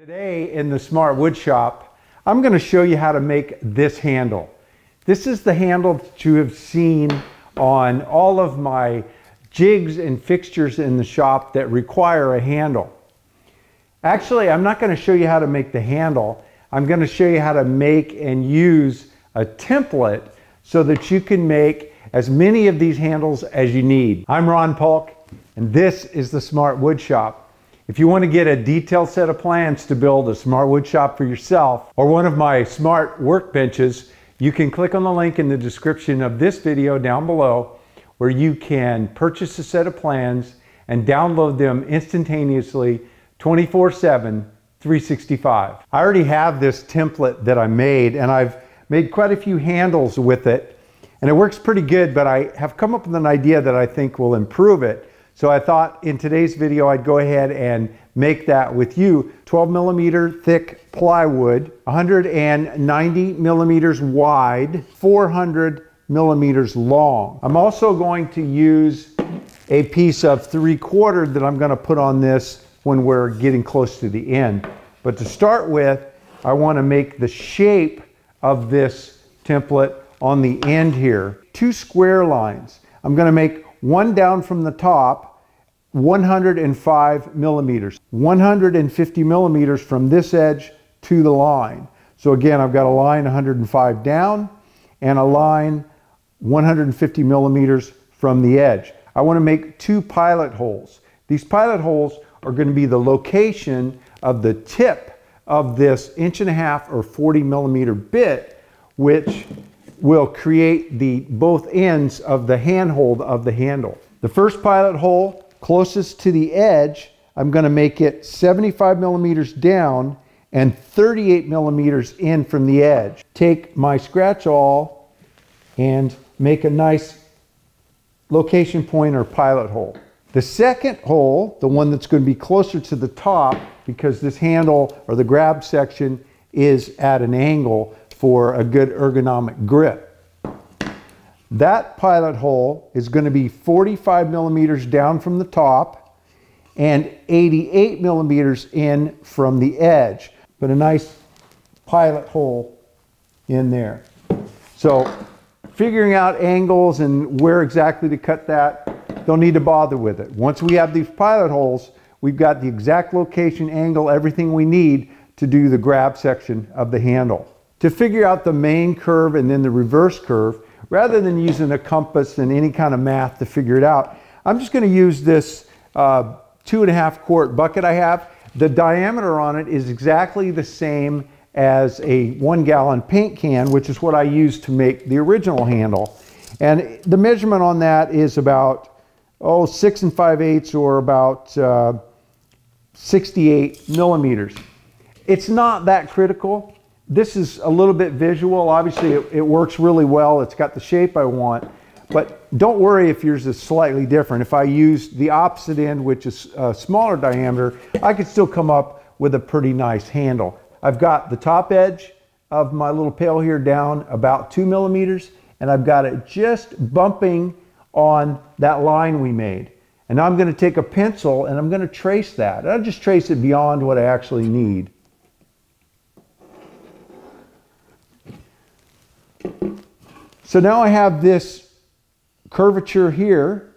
Today in the Smart Wood Shop, I'm going to show you how to make this handle. This is the handle that you have seen on all of my jigs and fixtures in the shop that require a handle. Actually, I'm not going to show you how to make the handle. I'm going to show you how to make and use a template so that you can make as many of these handles as you need. I'm Ron Paulk, and this is the Smart Wood Shop. If you want to get a detailed set of plans to build a smart wood shop for yourself or one of my smart workbenches, you can click on the link in the description of this video down below where you can purchase a set of plans and download them instantaneously 24-7, 365. I already have this template that I made and I've made quite a few handles with it and it works pretty good, but I have come up with an idea that I think will improve it. So I thought in today's video I'd go ahead and make that with you. 12 millimeter thick plywood, 190 millimeters wide, 400 millimeters long. I'm also going to use a piece of three quarter that I'm going to put on this when we're getting close to the end. But to start with, I want to make the shape of this template on the end here. Two square lines. I'm going to make one down from the top 105 millimeters, 150 millimeters from this edge to the line. So again, I've got a line 105 down and a line 150 millimeters from the edge. I want to make two pilot holes. These pilot holes are going to be the location of the tip of this inch and a half or 40 millimeter bit, which will create the both ends of the handhold of the handle. The first pilot hole closest to the edge, I'm going to make it 75 millimeters down and 38 millimeters in from the edge. Take my scratch awl and make a nice location point or pilot hole. The second hole, the one that's going to be closer to the top, because this handle or the grab section is at an angle for a good ergonomic grip. That pilot hole is going to be 45 millimeters down from the top and 88 millimeters in from the edge. But a nice pilot hole in there. So figuring out angles and where exactly to cut that, don't need to bother with it. Once we have these pilot holes, we've got the exact location, angle, everything we need to do the grab section of the handle. To figure out the main curve and then the reverse curve, rather than using a compass and any kind of math to figure it out, I'm just going to use this uh, two and a half quart bucket I have. The diameter on it is exactly the same as a one gallon paint can, which is what I used to make the original handle. And the measurement on that is about, oh, six and five eighths or about uh, 68 millimeters. It's not that critical. This is a little bit visual. Obviously, it, it, works really well. It's got the shape I want. But don't worry if yours is slightly different. If I use the opposite end, which is a smaller diameter, I could still come up with a pretty nice handle. I've got the top edge of my little pail here down about two millimeters, and I've got it just bumping on that line we made. And now I'm going to take a pencil and I'm going to trace that. I'll just trace it beyond what I actually need. So now I have this curvature here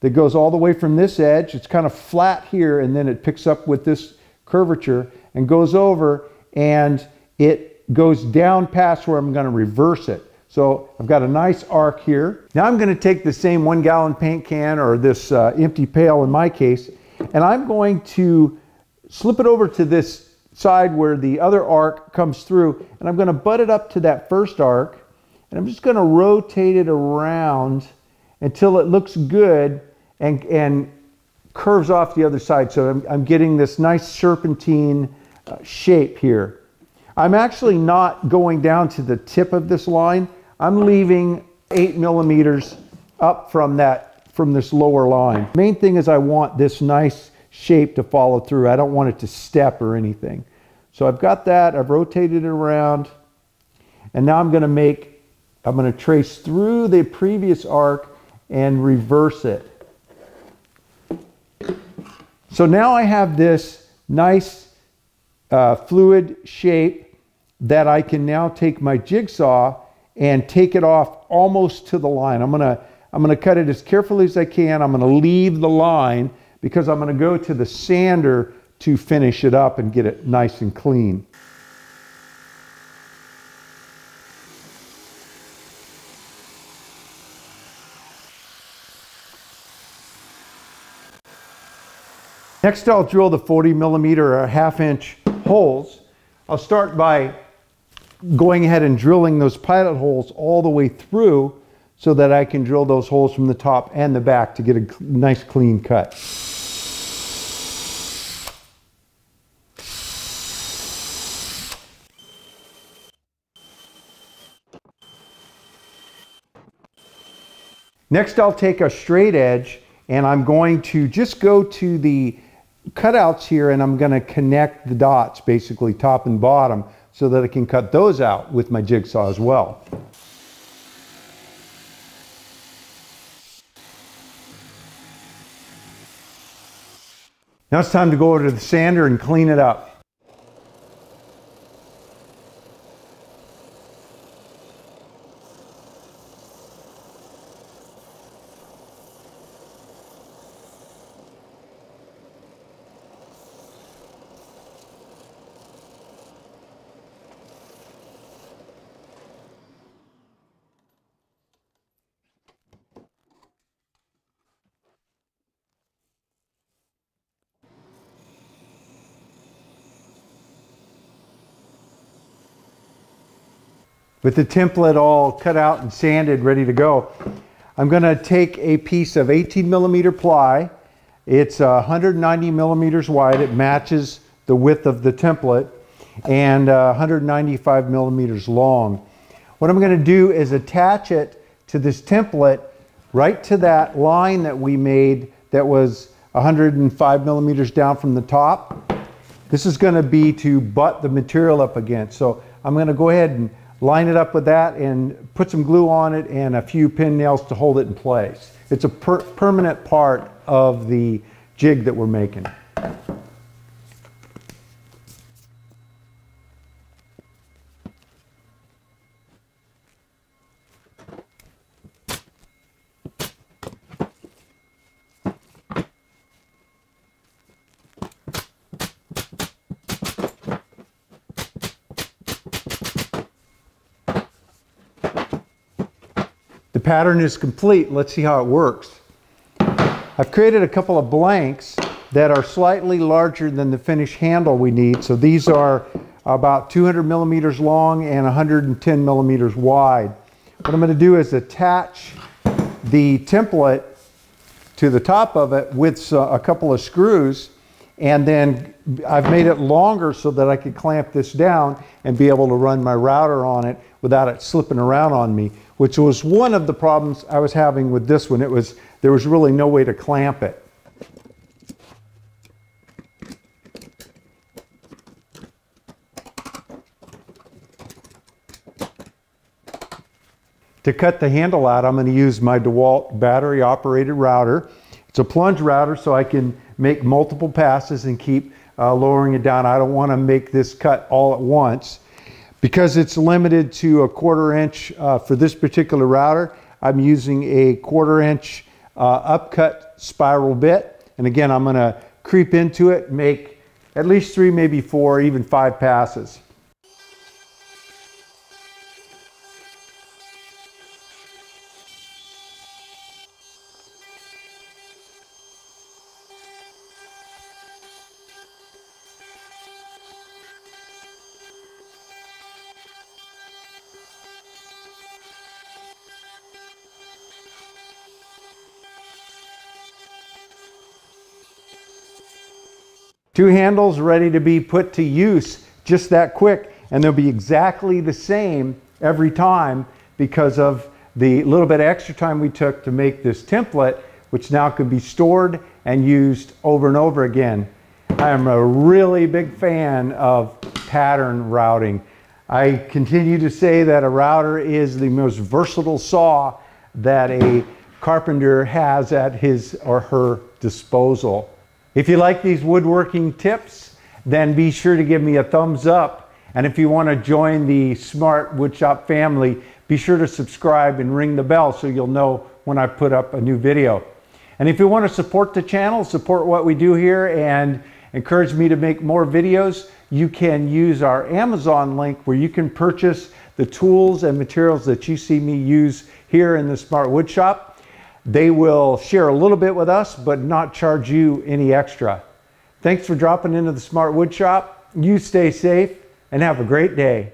that goes all the way from this edge. It's kind of flat here and then it picks up with this curvature and goes over and it goes down past where I'm going to reverse it. So I've got a nice arc here. Now I'm going to take the same one gallon paint can or this uh, empty pail in my case and I'm going to slip it over to this side where the other arc comes through and I'm going to butt it up to that first arc and I'm just going to rotate it around until it looks good and, and curves off the other side. So I'm, I'm getting this nice serpentine uh, shape here. I'm actually not going down to the tip of this line. I'm leaving eight millimeters up from that, from this lower line. Main thing is I want this nice shape to follow through. I don't want it to step or anything. So I've got that, I've rotated it around, and now I'm gonna make I'm going to trace through the previous arc and reverse it. So now I have this nice uh, fluid shape that I can now take my jigsaw and take it off almost to the line. I'm gonna, I'm gonna cut it as carefully as I can. I'm gonna leave the line because I'm gonna go to the sander to finish it up and get it nice and clean. Next, I'll drill the 40 millimeter or half inch holes. I'll start by going ahead and drilling those pilot holes all the way through so that I can drill those holes from the top and the back to get a nice clean cut. Next I'll take a straight edge and I'm going to just go to the cutouts here and I'm going to connect the dots basically top and bottom so that I can cut those out with my jigsaw as well. Now it's time to go over to the sander and clean it up. With the template all cut out and sanded, ready to go. I'm going to take a piece of 18 millimeter ply. It's 190 millimeters wide. It matches the width of the template and uh, 195 millimeters long. What I'm going to do is attach it to this template right to that line that we made that was 105 millimeters down from the top. This is going to be to butt the material up against. So I'm going to go ahead and line it up with that and put some glue on it and a few pin nails to hold it in place. It's a per permanent part of the jig that we're making. The pattern is complete. Let's see how it works. I've created a couple of blanks that are slightly larger than the finished handle we need. So these are about 200 millimeters long and 110 millimeters wide. What I'm going to do is attach the template to the top of it with a couple of screws and then I've made it longer so that I could clamp this down and be able to run my router on it without it slipping around on me which was one of the problems I was having with this one. It was, there was really no way to clamp it. To cut the handle out, I'm going to use my DeWalt battery operated router. It's a plunge router so I can make multiple passes and keep uh, lowering it down. I don't want to make this cut all at once. Because it's limited to a quarter inch uh, for this particular router, I'm using a quarter inch uh, upcut spiral bit. And again, I'm gonna creep into it, make at least three, maybe four, even five passes. Two handles ready to be put to use just that quick and they'll be exactly the same every time because of the little bit of extra time we took to make this template which now can be stored and used over and over again. I am a really big fan of pattern routing. I continue to say that a router is the most versatile saw that a carpenter has at his or her disposal. If you like these woodworking tips, then be sure to give me a thumbs up. And if you want to join the Smart Woodshop family, be sure to subscribe and ring the bell so you'll know when I put up a new video. And if you want to support the channel, support what we do here, and encourage me to make more videos, you can use our Amazon link where you can purchase the tools and materials that you see me use here in the Smart Woodshop. They will share a little bit with us, but not charge you any extra. Thanks for dropping into the Smart Wood Shop. You stay safe and have a great day.